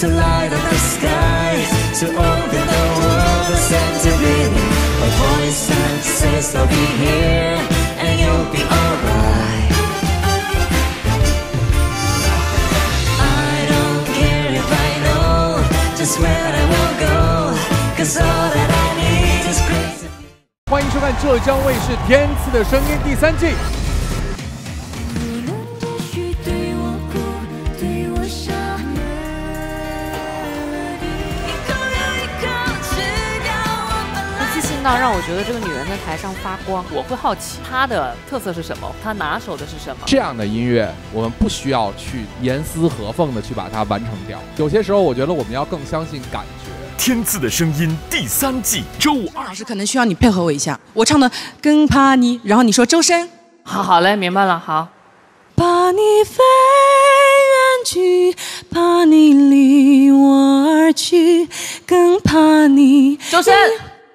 to light up the skies, to open the world and send to breathing. A voice that says they'll be here and you'll be alright. I don't care if I know just where I will go, cause all that I need is grace. 欢迎收看浙江卫视《天赐的声音》第三季。 来自信到让我觉得这个女人在台上发光。我会好奇她的特色是什么，她拿手的是什么。这样的音乐，我们不需要去严丝合缝的去把它完成掉。有些时候，我觉得我们要更相信感觉。《天赐的声音》第三季周五二老师可能需要你配合我一下，我唱的更怕你，然后你说周深，好好嘞，明白了，好。怕你飞远去，怕你离我而去，更怕你周深，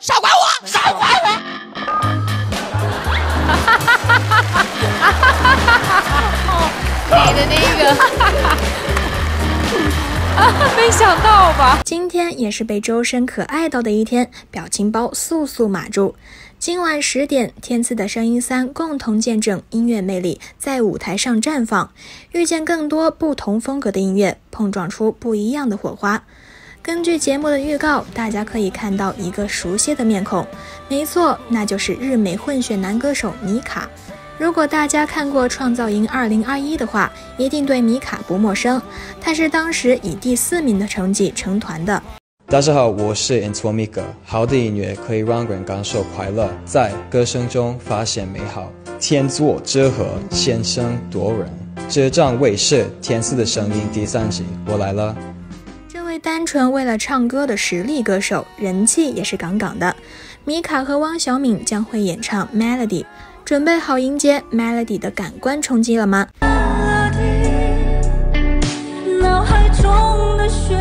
少管我，少管我。你的那个，没想到吧？今天也是被周深可爱到的一天，表情包速速码住。今晚十点，《天赐的声音三》共同见证音乐魅力在舞台上绽放，遇见更多不同风格的音乐，碰撞出不一样的火花。根据节目的预告，大家可以看到一个熟悉的面孔，没错，那就是日美混血男歌手米卡。如果大家看过《创造营2021》的话，一定对米卡不陌生。他是当时以第四名的成绩成团的。大家好，我是 antonmiga。好的音乐可以让人感受快乐，在歌声中发现美好。天作之合，先声夺人。这张卫视《天赐的声音》第三集，我来了。单纯为了唱歌的实力歌手，人气也是杠杠的。米卡和汪小敏将会演唱《Melody》，准备好迎接 Melody 的感官冲击了吗？脑海中的旋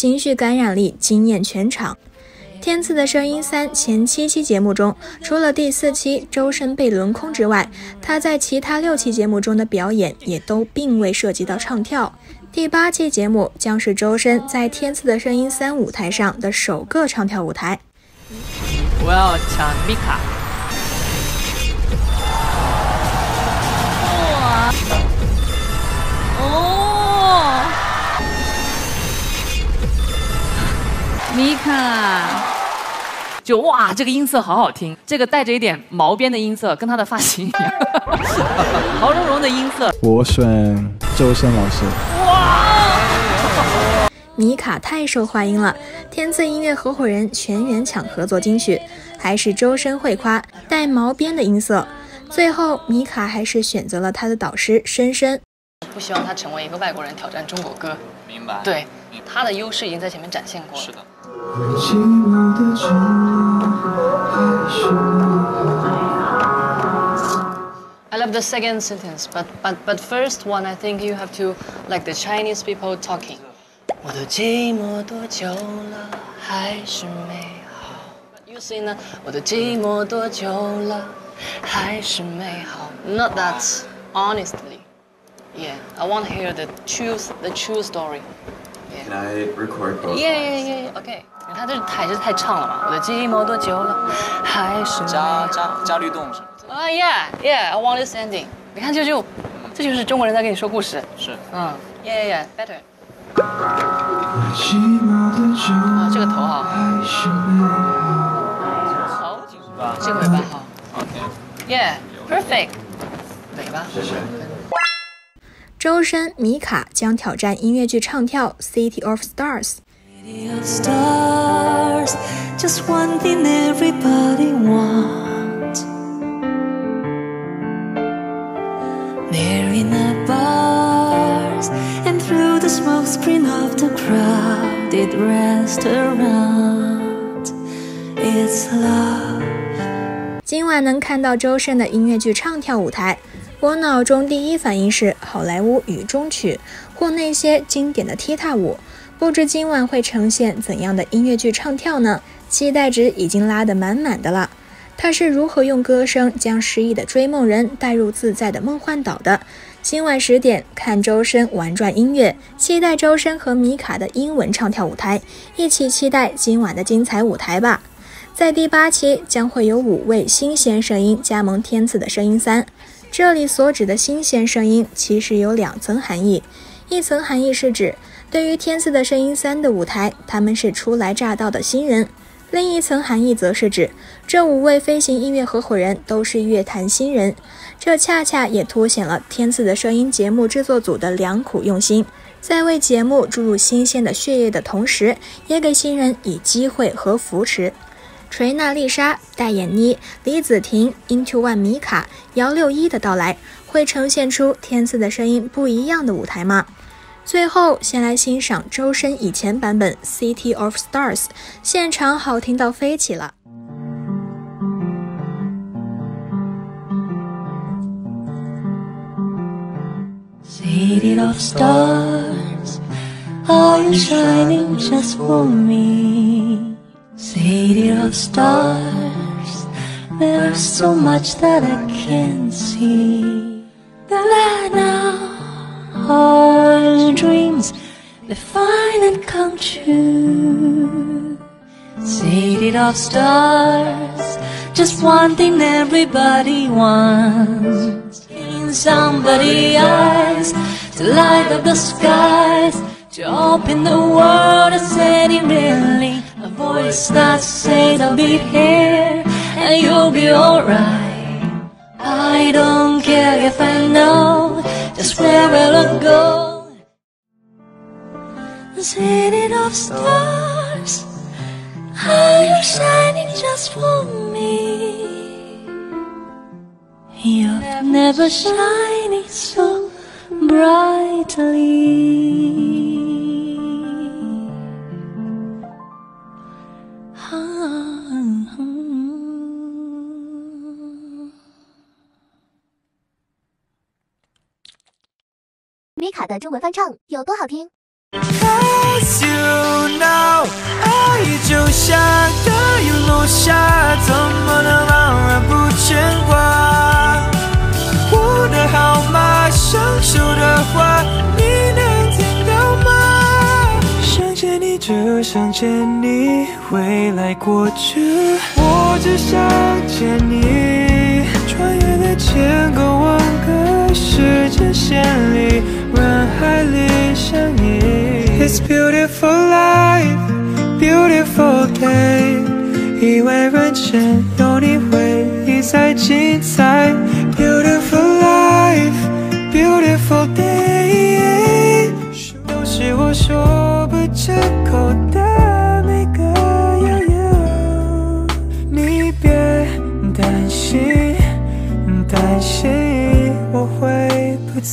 情绪感染力惊艳全场。《天赐的声音三》前七期节目中，除了第四期周深被轮空之外，他在其他六期节目中的表演也都并未涉及到唱跳。第八期节目将是周深在《天赐的声音三》舞台上的首个唱跳舞台。我要抢米卡。就哇，这个音色好好听，这个带着一点毛边的音色，跟他的发型一样，毛茸茸的音色。我选周深老师。哇米卡太受欢迎了，天赐音乐合伙人全员抢合作金曲，还是周深会夸带毛边的音色。最后，米卡还是选择了他的导师深深。不希望他成为一个外国人挑战中国歌。明白。对，他的优势已经在前面展现过了。是的。寂寞的角落还是美好。 I love the second sentence, but but but first one, I think you have to like the Chinese people talking. 我的寂寞多久了，还是美好。You say 呢？我的寂寞多久了，还是美好。Not that honestly. Yeah, I want to hear the true the true story. Can I record both? Yeah, yeah, yeah, yeah. OK. 他这还是太唱了嘛。我的寂寞多久了，还是美加。加加律动是吗？啊、yeah, yeah, I want this ending. 你看，这就这就是中国人在跟你说故事。是。嗯，yeah, yeah, yeah, better. 啊，这个头好，好。好，是吧这个尾巴好 OK。，yeah, perfect. 尾巴。谢谢。周深、米卡将挑战音乐剧唱跳《City of Stars》。City of stars, just one thing everybody in the bars and through the smoke screen of the crowded restaurant. It's love. 今晚能看到周深的音乐剧唱跳舞台，我脑中第一反应是好莱坞雨中曲或那些经典的踢踏舞。不知今晚会呈现怎样的音乐剧唱跳呢？期待值已经拉得满满的了。他是如何用歌声将失意的追梦人带入自在的梦幻岛的？今晚十点看周深玩转音乐，期待周深和米卡的英文唱跳舞台，一起期待今晚的精彩舞台吧。在第八期将会有五位新鲜声音加盟天赐的声音三。这里所指的新鲜声音其实有两层含义，一层含义是指对于天赐的声音三的舞台，他们是初来乍到的新人；另一层含义则是指这五位飞行音乐合伙人都是乐坛新人，这恰恰也凸显了天赐的声音节目制作组的良苦用心，在为节目注入新鲜的血液的同时，也给新人以机会和扶持。锤娜丽莎、戴眼妮、李子婷、Into One、米卡、姚六一的到来，会呈现出天赐的声音不一样的舞台吗？最后，先来欣赏周深以前版本《City of Stars》，现场好听到飞起了。City of stars, are you shining just for me? City of stars, there's so much that I can't see. That now our dreams they find and come true. City of stars, just one thing everybody wants. In somebody's eyes, to light up the skies, to open the world set it reeling. A voice that says I'll be here and you'll be alright. I don't care if I know just where we'll go. City of stars, are you shining just for me? You've never shining so brightly. 米卡的中文翻唱有多好听？As you know，爱就像大雨落下，怎么能让人不牵挂？我的号码，想说的话，你能听到吗？想见你就想见你，未来过去，我只想见你。穿越了千个万个时间线里，人海里相依。It's beautiful life, beautiful day。以为人间有你会一再精彩。Beautiful life, beautiful day。都是我说不出口的